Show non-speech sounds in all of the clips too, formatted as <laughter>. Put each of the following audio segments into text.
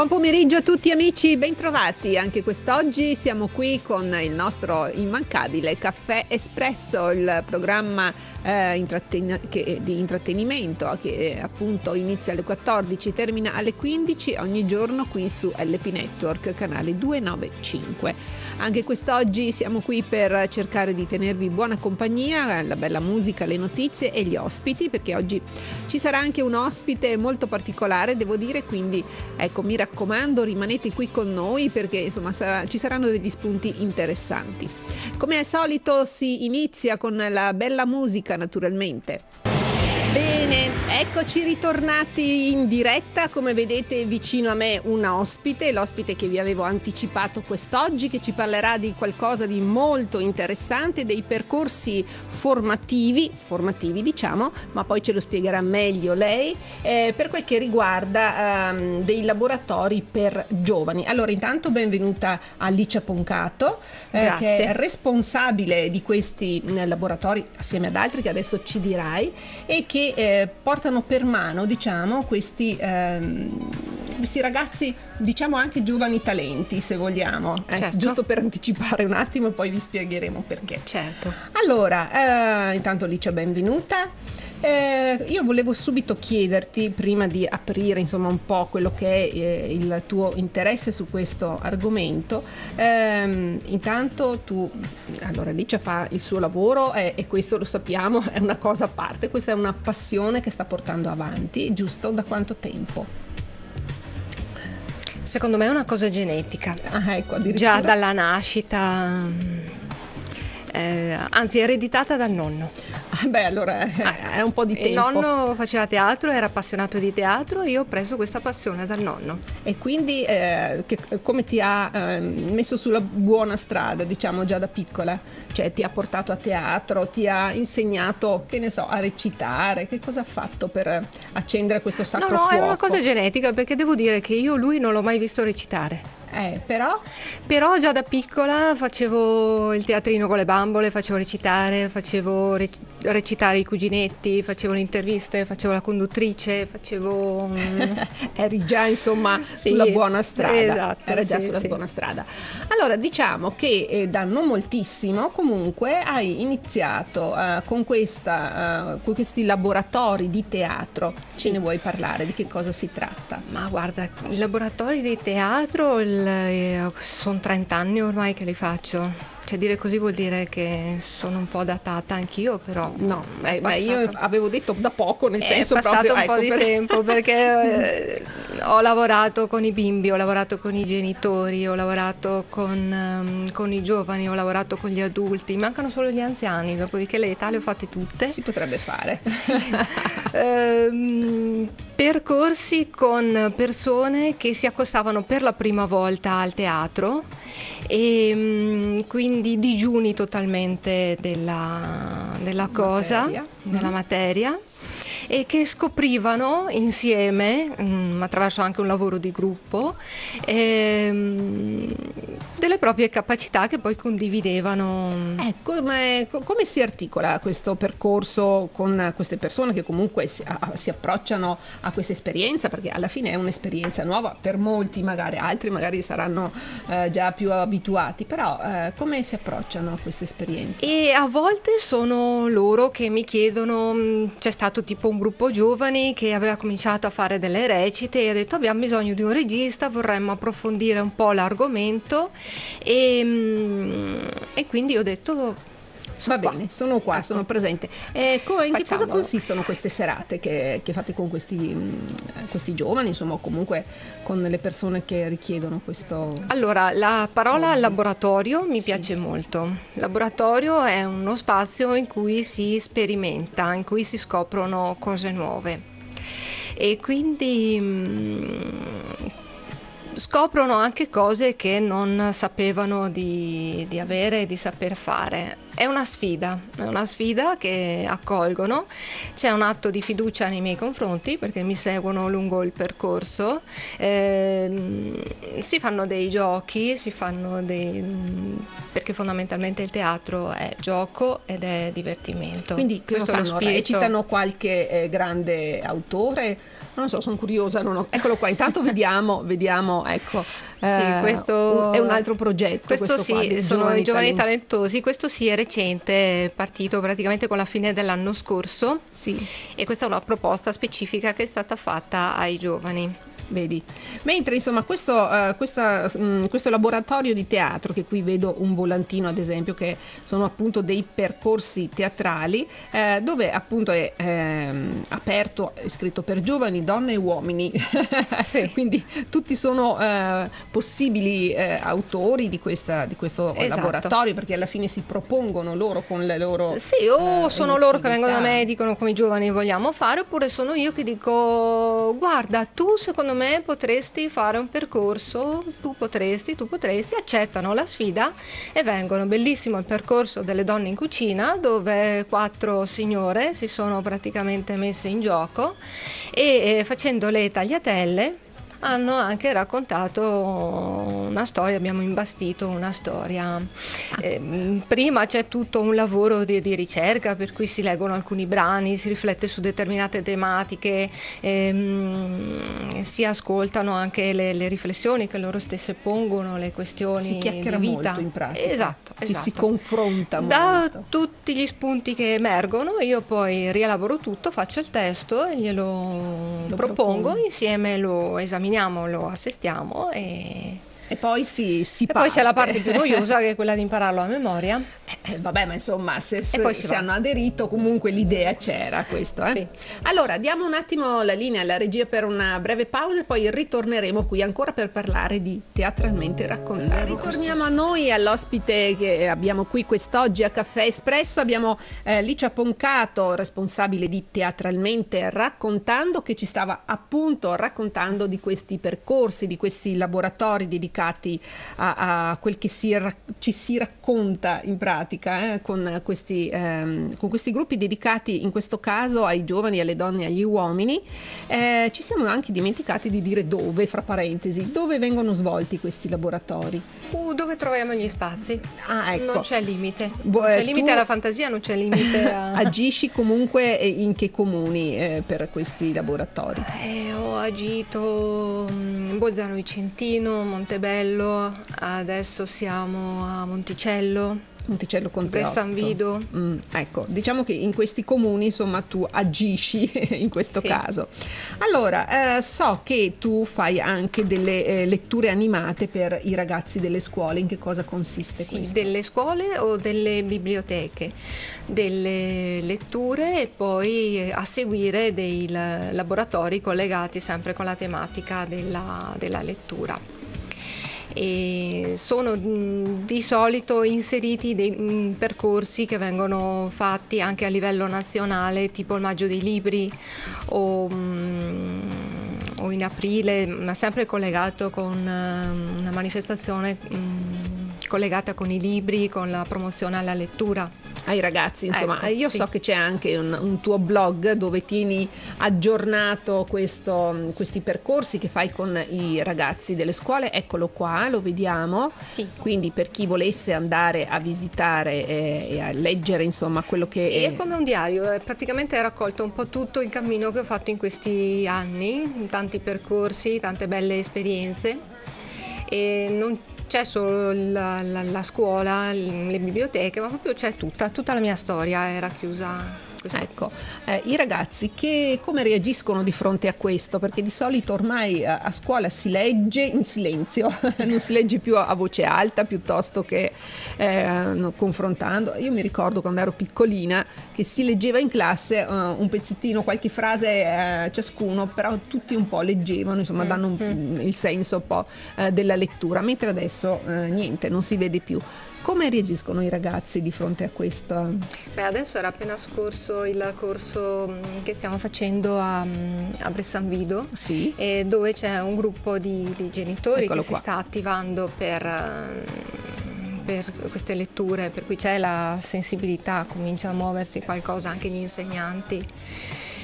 Buon pomeriggio a tutti amici, bentrovati. Anche quest'oggi siamo qui con il nostro immancabile Caffè Espresso, il programma eh, intratten- che, di intrattenimento che appunto inizia alle 14, termina alle 15 ogni giorno qui su LP Network, canale 295. Anche quest'oggi siamo qui per cercare di tenervi buona compagnia, la bella musica, le notizie e gli ospiti, perché oggi ci sarà anche un ospite molto particolare, devo dire, quindi ecco mi raccomando rimanete qui con noi perché insomma sarà, ci saranno degli spunti interessanti. Come al solito si inizia con la bella musica naturalmente. Bene, eccoci ritornati in diretta, come vedete vicino a me una ospite, l'ospite che vi avevo anticipato quest'oggi, che ci parlerà di qualcosa di molto interessante, dei percorsi formativi, formativi diciamo, ma poi ce lo spiegherà meglio lei, eh, per quel che riguarda ehm, dei laboratori per giovani. Allora intanto benvenuta Alicia Poncato, eh, che è responsabile di questi eh, laboratori assieme ad altri che adesso ci dirai e che che eh, portano per mano, diciamo, questi, ehm, questi ragazzi, diciamo anche giovani talenti, se vogliamo, eh, certo. giusto per anticipare un attimo e poi vi spiegheremo perché. Certo. Allora, eh, intanto Licia, benvenuta. Eh, io volevo subito chiederti, prima di aprire insomma, un po' quello che è eh, il tuo interesse su questo argomento, ehm, intanto tu, allora Alicia fa il suo lavoro eh, e questo lo sappiamo, è una cosa a parte, questa è una passione che sta portando avanti, giusto? Da quanto tempo? Secondo me è una cosa genetica. Ah, ecco, Già dalla nascita, eh, anzi ereditata dal nonno. Beh, allora è, ah, è un po' di tempo. Il nonno faceva teatro, era appassionato di teatro e io ho preso questa passione dal nonno. E quindi eh, che, come ti ha eh, messo sulla buona strada, diciamo già da piccola? Cioè ti ha portato a teatro, ti ha insegnato, che ne so, a recitare? Che cosa ha fatto per accendere questo sacro no, no, fuoco? No, è una cosa genetica perché devo dire che io lui non l'ho mai visto recitare. Eh, però? Però già da piccola facevo il teatrino con le bambole, facevo recitare, facevo rec- recitare i cuginetti, facevo le interviste, facevo la conduttrice, facevo... Mm, <laughs> Eri già insomma sì, sulla buona strada. Esatto. Era già sì, sulla sì. buona strada. Allora diciamo che eh, da non moltissimo comunque hai iniziato uh, con, questa, uh, con questi laboratori di teatro. Ce ne vuoi parlare? Di che cosa si tratta? Ma guarda, i laboratori di teatro... Il eh, sono 30 anni ormai che li faccio. Cioè dire così vuol dire che sono un po' datata anch'io, però no, eh, beh, io avevo detto da poco, nel è senso passato proprio, un po' ecco, di per... tempo perché eh, ho lavorato con i bimbi, ho lavorato con i genitori, ho lavorato con, um, con, i giovani, ho lavorato con gli adulti, mancano solo gli anziani, dopodiché le età le ho fatte tutte. Si potrebbe fare. Sì. <laughs> ehm, percorsi con persone che si accostavano per la prima volta al teatro e mm, quindi digiuni totalmente della, della cosa, materia. della mm. materia e che scoprivano insieme, mh, mm, attraverso anche un lavoro di gruppo, ehm, delle proprie capacità che poi condividevano. Ecco, ma è, come si articola questo percorso con queste persone che comunque si, a, si, approcciano a questa esperienza? Perché alla fine è un'esperienza nuova per molti, magari altri magari saranno eh, già più abituati, però eh, come si approcciano a questa esperienza? E a volte sono loro che mi chiedono, c'è stato tipo un gruppo giovani che aveva cominciato a fare delle recite e ha detto abbiamo bisogno di un regista, vorremmo approfondire un po' l'argomento e, mm, e quindi ho detto Va bene, sono qua, ecco. sono presente. Eh, co- in che cosa consistono queste serate che, che fate con questi, mm, questi, giovani, insomma, o comunque con le persone che richiedono questo? Allora, la parola laboratorio mi sì. piace molto. Laboratorio è uno spazio in cui si sperimenta, in cui si scoprono cose nuove. E quindi mm, scoprono anche cose che non sapevano di, di avere e di saper fare. È una sfida, è una sfida che accolgono, c'è un atto di fiducia nei miei confronti perché mi seguono lungo il percorso, eh, si fanno dei giochi, si fanno dei... perché fondamentalmente il teatro è gioco ed è divertimento. Quindi questo lo spirito... recitano qualche eh, grande autore? Non so, sono curiosa. Ho... Eccolo qua, intanto <laughs> vediamo, vediamo, ecco. Sì, eh, questo è un altro progetto. Questo, questo sì, qua, sono giovani i giovani talentosi. Questo sì, è recente, è partito praticamente con la fine dell'anno scorso. Sì. E questa è una proposta specifica che è stata fatta ai giovani vedi. Mentre insomma questo, uh, questa, um, questo, laboratorio di teatro, che qui vedo un volantino ad esempio, che sono appunto dei percorsi teatrali, eh, dove appunto è eh, aperto, è scritto per giovani, donne e uomini, <laughs> sì. quindi tutti sono eh, possibili eh, autori di, questa, di questo esatto. laboratorio, perché alla fine si propongono loro con le loro... Sì, o eh, sono loro che vengono da me e dicono come giovani vogliamo fare, oppure sono io che dico guarda, tu secondo me me potresti fare un percorso, tu potresti, tu potresti, accettano la sfida e vengono. Bellissimo il percorso delle donne in cucina dove quattro signore si sono praticamente messe in gioco e eh, facendo le tagliatelle hanno anche raccontato una storia, abbiamo imbastito una storia. Eh, prima c'è tutto un lavoro di, di, ricerca per cui si leggono alcuni brani, si riflette su determinate tematiche, ehm, si ascoltano anche le, le, riflessioni che loro stesse pongono, le questioni si chiacchiera di vita. molto in pratica. Esatto, Ci esatto. si confronta da molto. tutti gli spunti che emergono, io poi rielaboro tutto, faccio il testo e glielo lo propongo, propongo. insieme lo esaminiamo, lo assestiamo e e poi si, si e poi c'è la parte più noiosa che è quella di impararlo a memoria. Eh, vabbè, ma insomma, se, se, se hanno aderito, comunque l'idea c'era questo. Eh? Sì. Allora, diamo un attimo la linea alla regia per una breve pausa e poi ritorneremo qui ancora per parlare di teatralmente raccontare. Ritorniamo a noi, all'ospite che abbiamo qui quest'oggi a Caffè Espresso. Abbiamo eh, Licia Poncato, responsabile di Teatralmente Raccontando, che ci stava appunto raccontando di questi percorsi, di questi laboratori dedicati dedicati a, a quel che si, ci si racconta in pratica eh, con, questi, ehm, con, questi, gruppi dedicati in questo caso ai giovani, alle donne e agli uomini. Eh, ci siamo anche dimenticati di dire dove, fra parentesi, dove vengono svolti questi laboratori. Uh, dove troviamo gli spazi? Ah, ecco. Non c'è limite. Non c'è limite alla fantasia, non c'è limite <laughs> a... Agisci comunque in che comuni eh, per questi laboratori? Eh, ho agito in mm, Bolzano Vicentino, Montebello, Bello, adesso siamo a Monticello. Monticello Conte San Vido. Mm, ecco, diciamo che in questi comuni insomma tu agisci <laughs> in questo sì. caso. Allora, eh, so che tu fai anche delle eh, letture animate per i ragazzi delle scuole, in che cosa consiste sì, questo? delle scuole o delle biblioteche, delle letture e poi eh, a seguire dei laboratori collegati sempre con la tematica della, della lettura e sono mm, di solito inseriti dei mm, percorsi che vengono fatti anche a livello nazionale, tipo il Maggio dei Libri o, mm, o in aprile, ma sempre collegato con una manifestazione collegata con i libri, con la promozione alla lettura ai ragazzi, insomma. Ecco, Io sì. so che c'è anche un, un, tuo blog dove tieni aggiornato questo, questi percorsi che fai con i ragazzi delle scuole. Eccolo qua, lo vediamo. Sì. Quindi per chi volesse andare a visitare e, e a leggere, insomma, quello che Sì, è come un diario, praticamente hai raccolto un po' tutto il cammino che ho fatto in questi anni, tanti percorsi, tante belle esperienze. E non c'è solo la, la, la scuola, le biblioteche, ma proprio c'è tutta, tutta la mia storia è racchiusa Ecco, eh, i ragazzi che, come reagiscono di fronte a questo? Perché di solito ormai a, a scuola si legge in silenzio, <laughs> non si legge più a, a voce alta piuttosto che eh, confrontando. Io mi ricordo quando ero piccolina che si leggeva in classe uh, un pezzettino, qualche frase eh, ciascuno, però tutti un po' leggevano, insomma danno un, il senso un po' eh, della lettura, mentre adesso eh, niente, non si vede più. Come reagiscono i ragazzi di fronte a questo? Beh, adesso era appena scorso il corso mm, che stiamo facendo a, mm, a Bressanvido, sì. dove c'è un gruppo di, di genitori Eccolo che qua. si sta attivando per mm, per queste letture, per cui c'è la sensibilità, comincia a muoversi qualcosa anche gli insegnanti.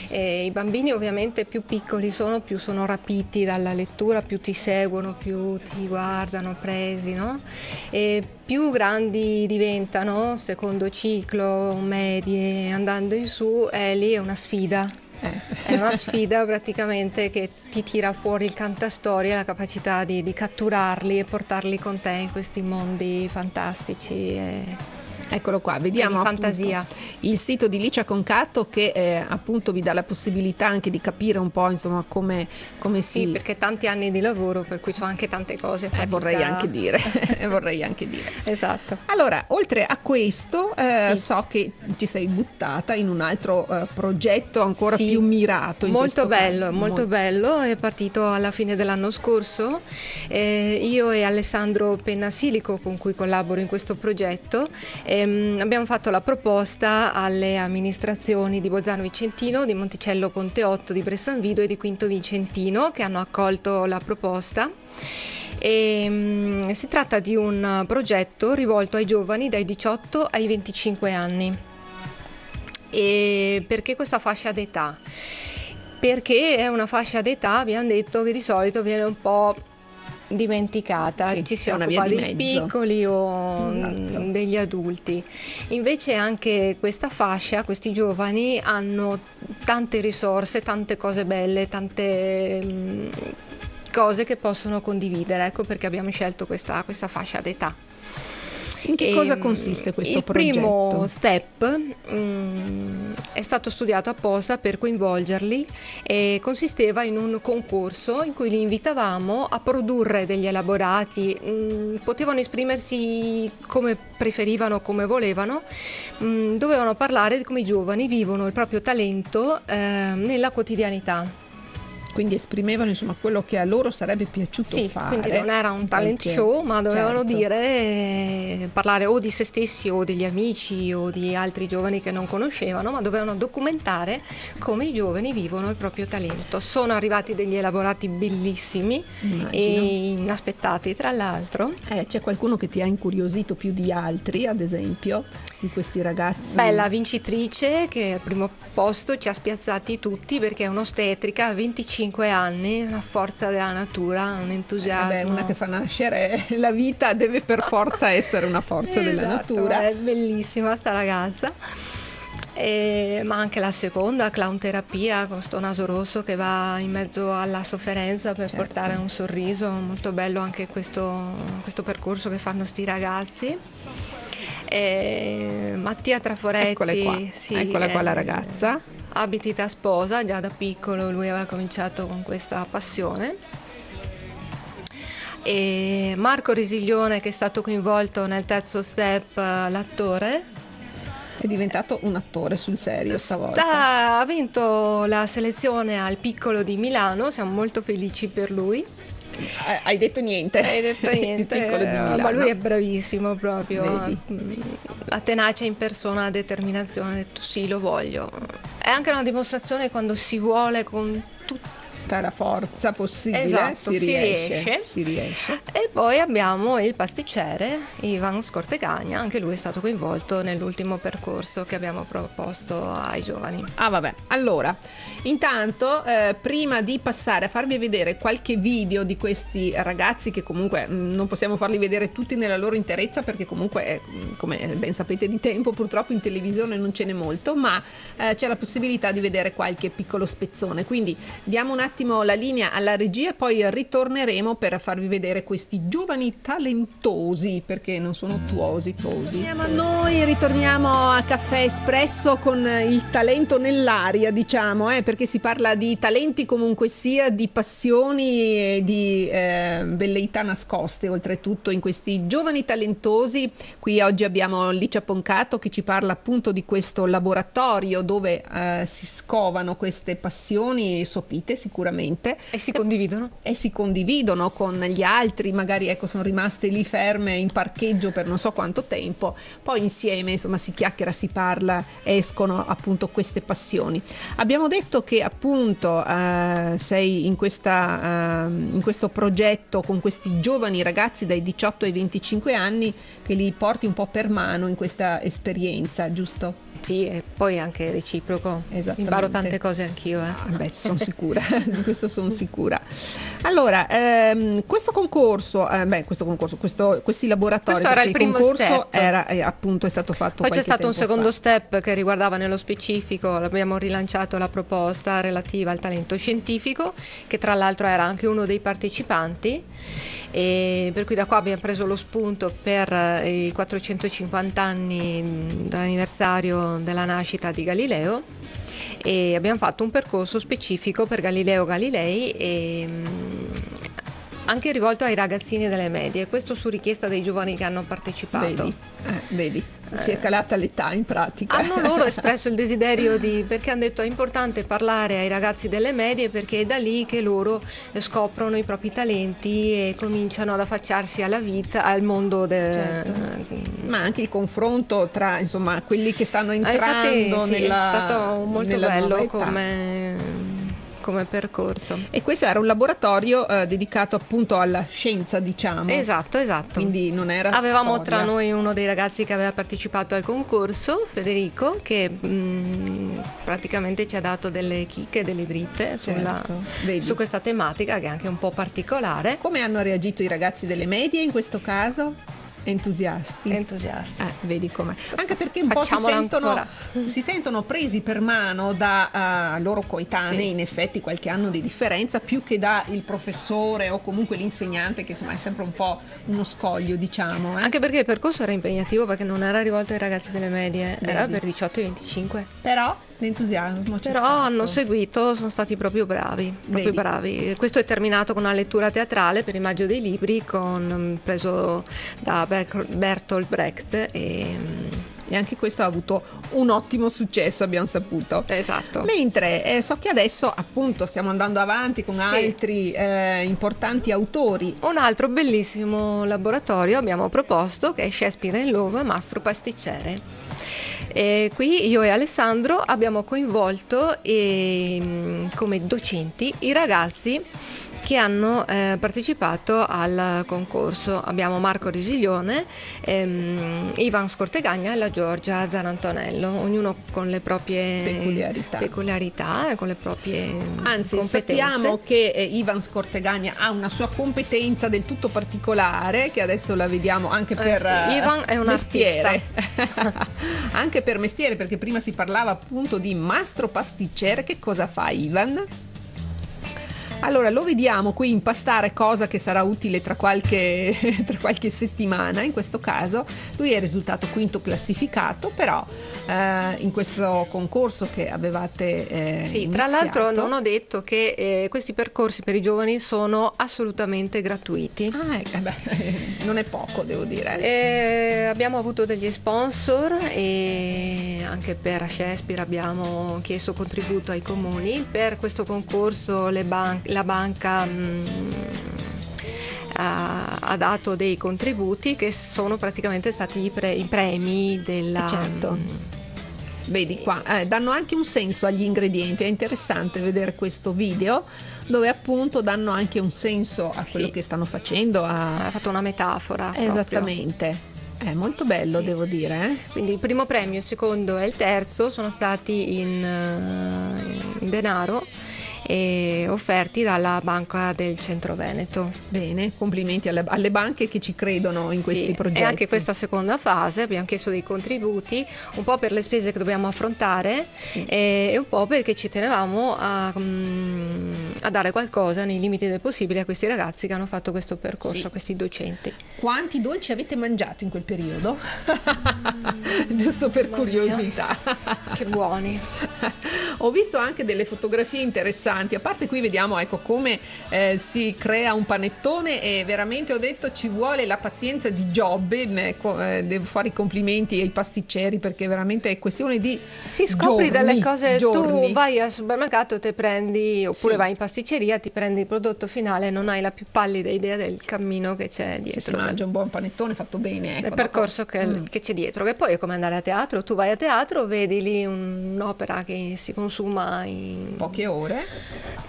E I bambini ovviamente più piccoli sono, più sono rapiti dalla lettura, più ti seguono, più ti guardano presi, no? E più grandi diventano, secondo ciclo, medie, andando in su, è lì è una sfida. Eh. È una sfida praticamente che ti tira fuori il cantastorie, la capacità di, di catturarli e portarli con te in questi mondi fantastici. E Eccolo qua, vediamo il sito di Licia Concato che eh, appunto vi dà la possibilità anche di capire un po' insomma come, come sì, si... perché tanti anni di lavoro per cui sono anche tante cose. Eh, vorrei anche dire, <laughs> vorrei anche dire. Esatto. Allora, oltre a questo eh, sì. so che ci sei buttata in un altro eh, progetto ancora sì. più mirato. molto bello, molto, molto bello, è partito alla fine dell'anno scorso. Eh, io e Alessandro Pennasilico con cui collaboro in questo progetto ehm, abbiamo fatto la proposta alle amministrazioni di Bolzano Vicentino, di Monticello Conte 8, di Bressanvido e di Quinto Vicentino che hanno accolto la proposta. E, um, si tratta di un progetto rivolto ai giovani dai 18 ai 25 anni. E perché questa fascia d'età? Perché è una fascia d'età, abbiamo detto, che di solito viene un po' dimenticata, sì, ci si occupa dei piccoli o esatto. degli adulti. Invece anche questa fascia, questi giovani hanno tante risorse, tante cose belle, tante mh, mm, cose che possono condividere, ecco perché abbiamo scelto questa, questa fascia d'età. In che e, cosa ehm, consiste questo il progetto? Il primo step um, è stato studiato apposta per coinvolgerli e consisteva in un concorso in cui li invitavamo a produrre degli elaborati, um, potevano esprimersi come preferivano, come volevano, um, dovevano parlare di come i giovani vivono il proprio talento eh, nella quotidianità quindi esprimevano insomma quello che a loro sarebbe piaciuto sì, fare. Quindi non era un talent perché, show, ma dovevano certo. dire, eh, parlare o di se stessi o degli amici o di altri giovani che non conoscevano, ma dovevano documentare come i giovani vivono il proprio talento. Sono arrivati degli elaborati bellissimi Immagino. e inaspettati tra l'altro. Eh, c'è qualcuno che ti ha incuriosito più di altri, ad esempio, di questi ragazzi? Beh, la vincitrice che al primo posto ci ha spiazzati tutti perché è un'ostetrica, 25 5 anni, una forza della natura, un entusiasmo. Eh beh, una che fa nascere <laughs> la vita deve per forza essere una forza esatto, della natura. È bellissima sta ragazza. E, ma anche la seconda, clown terapia con sto naso rosso che va in mezzo alla sofferenza per certo. portare un sorriso, molto bello anche questo, questo percorso che fanno sti ragazzi. E Mattia Traforetti, Eccola qua, sì, Eccola qua la ragazza abiti da sposa, già da piccolo lui aveva cominciato con questa passione. E Marco Risiglione che è stato coinvolto nel terzo step, l'attore. È diventato un attore sul serio stavolta. Sta, ha vinto la selezione al piccolo di Milano, siamo molto felici per lui. Eh, hai detto niente. Hai detto <laughs> niente. ma lui è bravissimo proprio. Vedi. Mm, la tenacia in persona, la determinazione, ha detto sì, lo voglio. È anche una dimostrazione quando si vuole con tutti tutta la forza possibile esatto, si, si, riesce, riesce. si, riesce, E poi abbiamo il pasticcere Ivan Scortegagna, anche lui è stato coinvolto nell'ultimo percorso che abbiamo proposto ai giovani. Ah vabbè, allora, intanto eh, prima di passare a farvi vedere qualche video di questi ragazzi che comunque mh, mm, non possiamo farli vedere tutti nella loro interezza perché comunque eh, come ben sapete di tempo purtroppo in televisione non ce n'è molto, ma eh, c'è la possibilità di vedere qualche piccolo spezzone, quindi diamo un attimo attimo la linea alla regia e poi ritorneremo per farvi vedere questi giovani talentosi, perché non sono tuosi, tosi. Torniamo a noi, ritorniamo a Caffè Espresso con il talento nell'aria, diciamo, eh, perché si parla di talenti comunque sia, di passioni e di eh, velleità nascoste, oltretutto in questi giovani talentosi. Qui oggi abbiamo Licia Poncato che ci parla appunto di questo laboratorio dove eh, si scovano queste passioni sopite sicuramente sicuramente. E si condividono? E si condividono con gli altri, magari ecco sono rimaste lì ferme in parcheggio per non so quanto tempo, poi insieme insomma si chiacchiera, si parla, escono appunto queste passioni. Abbiamo detto che appunto eh, sei in, questa, eh, in questo progetto con questi giovani ragazzi dai 18 ai 25 anni che li porti un po' per mano in questa esperienza, giusto? Sì, e poi anche reciproco. Imparo tante cose anch'io. Eh. Ah, beh, sono <laughs> sicura. di <laughs> questo sono sicura. Allora, ehm, questo concorso, eh, beh, questo concorso, questo, questi laboratori, questo era il primo concorso step. era eh, appunto è stato fatto Poi c'è stato un secondo fa. step che riguardava nello specifico, abbiamo rilanciato la proposta relativa al talento scientifico, che tra l'altro era anche uno dei partecipanti. E per cui da qua abbiamo preso lo spunto per eh, i 450 anni mh, dall'anniversario della nascita di Galileo. E abbiamo fatto un percorso specifico per Galileo Galilei e mh, anche rivolto ai ragazzini delle medie, questo su richiesta dei giovani che hanno partecipato. Vedi, eh, vedi, si è calata l'età in pratica. Hanno loro <laughs> espresso il desiderio di, perché hanno detto è importante parlare ai ragazzi delle medie perché è da lì che loro scoprono i propri talenti e cominciano ad affacciarsi alla vita, al mondo del... Certo. Ma anche il confronto tra insomma quelli che stanno Ah, entrando infatti, sì, nella è stato molto bello come, come percorso. E questo era un laboratorio eh, dedicato appunto alla scienza, diciamo. Esatto, esatto. Quindi non era Avevamo storia. tra noi uno dei ragazzi che aveva partecipato al concorso, Federico, che mh, praticamente ci ha dato delle chicche, delle dritte sulla- Certo, su questa tematica che è anche un po' particolare. Come hanno reagito i ragazzi delle medie in questo caso? Entusiasti. Entusiasti. Eh, vedi com'è. Anche perché un po' si Facciamola sentono, si sentono presi per mano da eh, loro coetanei, Sì. in effetti qualche anno di differenza, più che da il professore o comunque l'insegnante, che insomma è sempre un po' uno scoglio, diciamo. eh. Anche perché il percorso era impegnativo perché non era rivolto ai ragazzi delle medie, era Vedi. per 18 e 25. Però l'entusiasmo Però stato. hanno seguito, sono stati proprio bravi, proprio bravi. Questo è terminato con una lettura teatrale per il Maggio dei Libri, con, mm, preso da Ber- Bertolt Brecht. E, mm, E anche questo ha avuto un ottimo successo, abbiamo saputo. esatto. Mentre eh, so che adesso appunto stiamo andando avanti con Sì. altri eh, importanti autori. Un altro bellissimo laboratorio abbiamo proposto che è Shakespeare in Love Mastro Pasticcere. E qui io e Alessandro abbiamo coinvolto ehm, come docenti i ragazzi che hanno eh, partecipato al concorso. Abbiamo Marco Risiglione, ehm, Ivan Scortegagna e la Giorgia Zanantonello, ognuno con le proprie Peculiarità. peculiarità con le proprie Anzi, competenze. sappiamo che eh, Ivan Scortegagna ha una sua competenza del tutto particolare, che adesso la vediamo anche Eh per sì, eh, Ivan è un mestiere. <laughs> anche per mestiere, perché prima si parlava appunto di mastro pasticcere. Che cosa fa Ivan? Allora, lo vediamo qui impastare cosa che sarà utile tra qualche, <laughs> tra qualche settimana. In questo caso, lui è risultato quinto classificato, però eh, in questo concorso che avevate. eh, Sì, tra iniziato- l'altro non ho detto che eh, questi percorsi per i giovani sono assolutamente gratuiti. Ah, eh, beh, <laughs> non è poco, devo dire. Eh, abbiamo avuto degli sponsor e anche per Shakespeare abbiamo chiesto contributo ai comuni. Per questo concorso le ban- la banca mm, ha, ha dato dei contributi che sono praticamente stati i, pre- i premi della... Certo. mm, Vedi qua, eh, danno anche un senso agli ingredienti, è interessante vedere questo video dove appunto danno anche un senso a quello Sì. che stanno facendo. A... ha fatto una metafora. proprio. Esattamente. È molto bello, Sì. devo dire. eh. Quindi il primo premio, il secondo e il terzo sono stati in, eh, in denaro e offerti dalla Banca del Centro Veneto. Bene, complimenti alle, alle banche che ci credono in Sì, questi progetti. E anche questa seconda fase abbiamo chiesto dei contributi, un po' per le spese che dobbiamo affrontare e, e un po' perché ci tenevamo a, mm, a dare qualcosa nei limiti del possibile a questi ragazzi che hanno fatto questo percorso, Sì. a questi docenti. Quanti dolci avete mangiato in quel periodo? <laughs> Giusto per curiosità. Che buoni! Ho visto anche delle fotografie interessanti, a parte qui vediamo ecco, come eh, si crea un panettone e veramente ho detto ci vuole la pazienza di Giobbe, eh, devo fare i complimenti ai pasticceri perché veramente è questione di Sì, scopri giorni, delle cose, giorni. tu vai al supermercato, te prendi, oppure Sì. vai in pasticceria, ti prendi il prodotto finale, non hai la più pallida idea del cammino che c'è Se si dietro. del- mangia un buon panettone fatto bene. Ecco, del percorso che, Mm. che c'è dietro, che poi è come andare a teatro, tu vai a teatro, vedi lì un- un'opera che si consuma in Poche ore.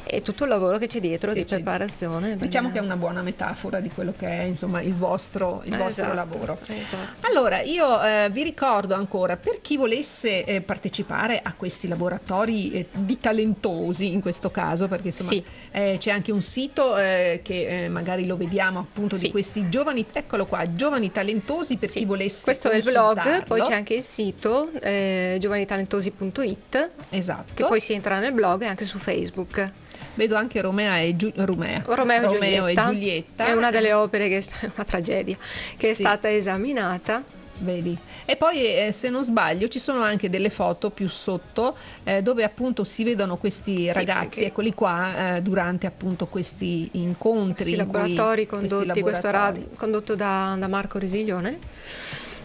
e tutto il lavoro che c'è dietro che di c'è. preparazione. Diciamo che è una buona metafora di quello che è insomma il vostro, il vostro esatto, lavoro. Esatto. Allora, io eh, vi ricordo ancora, per chi volesse eh, partecipare a questi laboratori eh, di talentosi in questo caso, perché insomma sì. Eh, c'è anche un sito eh, che eh, magari lo vediamo appunto sì. di questi giovani, eccolo qua, giovani talentosi per sì. chi volesse Questo è il blog, poi c'è anche il sito giovanitalentosi.it esatto. che poi si entra nel blog e anche su Facebook. Vedo anche Romea e, Giu- Romea. Romeo, Romeo Giulietta. e Giulietta. È una delle opere che è <laughs> una tragedia, che è stata esaminata. Vedi. E poi eh, se non sbaglio ci sono anche delle foto più sotto eh, dove appunto si vedono questi sì, ragazzi, eccoli qua, eh, durante appunto questi incontri. Questi laboratori condotti, laboratori. questo condotto da, da Marco Resiglione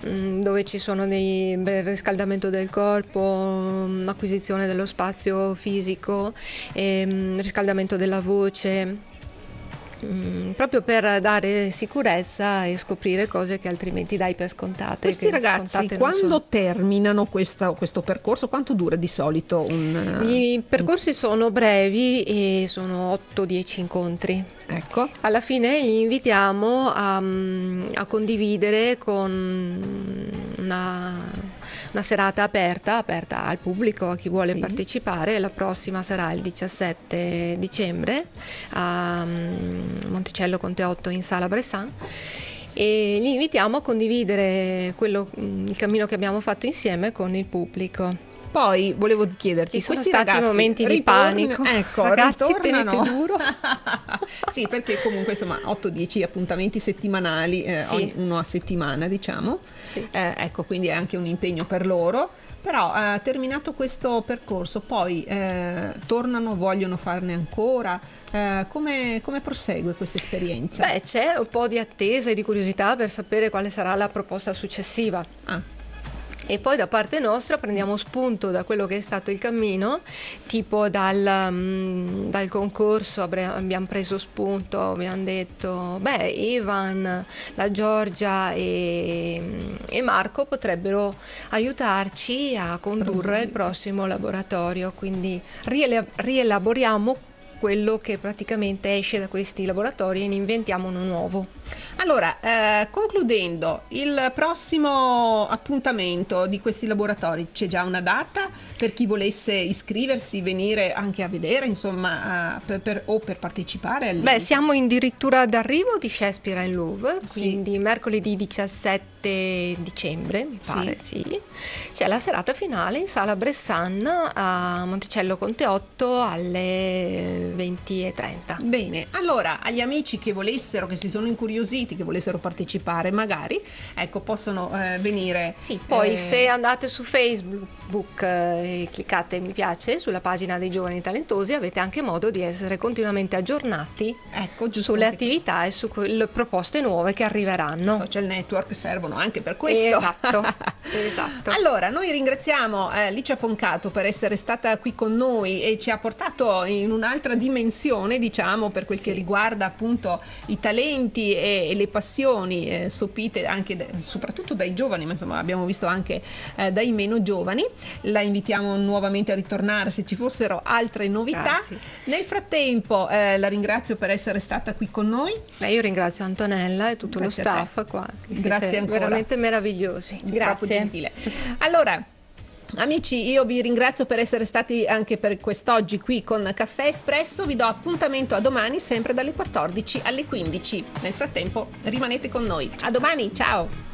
Mm, dove ci sono dei riscaldamento del corpo, mm, acquisizione dello spazio fisico, ehm, riscaldamento della voce Mm, proprio per dare sicurezza e scoprire cose che altrimenti dai per scontate. Questi ragazzi quando terminano questa, questo percorso, quanto dura di solito? Un, I percorsi un... sono brevi e sono 8-10 incontri. Ecco. Alla fine li invitiamo a, mm, a condividere con una una serata aperta, aperta al pubblico, a chi vuole sì. partecipare. La prossima sarà il 17 dicembre a mm, Monticello Conte 8 in Sala Bressan e li invitiamo a condividere quello, mm, il cammino che abbiamo fatto insieme con il pubblico. Poi volevo chiederti, ci sono stati ragazzi, momenti di panico. <laughs> Ecco, ragazzi, tenete duro. <laughs> sì, perché comunque insomma 8-10 appuntamenti settimanali, eh, sì. uno a settimana, diciamo. Sì. Eh, ecco, quindi è anche un impegno per loro. Però eh, terminato questo percorso, poi eh, tornano, vogliono farne ancora. Eh, come, come, prosegue questa esperienza? Beh, c'è un po' di attesa e di curiosità per sapere quale sarà la proposta successiva. Ah e poi da parte nostra prendiamo spunto da quello che è stato il cammino, tipo dal, um, dal concorso abbiamo preso spunto, abbiamo detto, beh, Ivan, la Giorgia e, e Marco potrebbero aiutarci a condurre il prossimo laboratorio, quindi rielaboriamo quello che praticamente esce da questi laboratori e ne inventiamo uno nuovo. Allora, eh, concludendo, il prossimo appuntamento di questi laboratori c'è già una data per chi volesse iscriversi, venire anche a vedere, insomma, per, per, o per partecipare? Beh, siamo addirittura d'arrivo di Shakespeare in Louvre, quindi sì. mercoledì 17 dicembre, mi pare, sì. sì. C'è la serata finale in sala Bressan a Monticello Conte 8 alle 20.30. Bene, allora agli amici che volessero, che si sono incuriositi, che volessero partecipare, magari, ecco, possono eh, venire. Sì, poi eh... se andate su Facebook eh, e cliccate mi piace sulla pagina dei giovani talentosi, avete anche modo di essere continuamente aggiornati ecco, sulle attività e su quelle proposte nuove che arriveranno. I social network servono anche per questo. Esatto. <laughs> esatto. Allora, noi ringraziamo eh, Licia Poncato per essere stata qui con noi e ci ha portato in un'altra dimensione, diciamo, per quel sì. che riguarda appunto i talenti e, e le passioni eh, sopite anche de, soprattutto dai giovani, ma insomma abbiamo visto anche eh, dai meno giovani. La invitiamo nuovamente a ritornare se ci fossero altre novità. Grazie. Nel frattempo eh, la ringrazio per essere stata qui con noi. Beh, io ringrazio Antonella e tutto Grazie lo staff qua. Grazie ancora. Veramente meravigliosi. Grazie. Gentile. Allora, Amici, io vi ringrazio per essere stati anche per quest'oggi qui con Caffè Espresso. Vi do appuntamento a domani, sempre dalle 14 alle 15. Nel frattempo, rimanete con noi. A domani, ciao!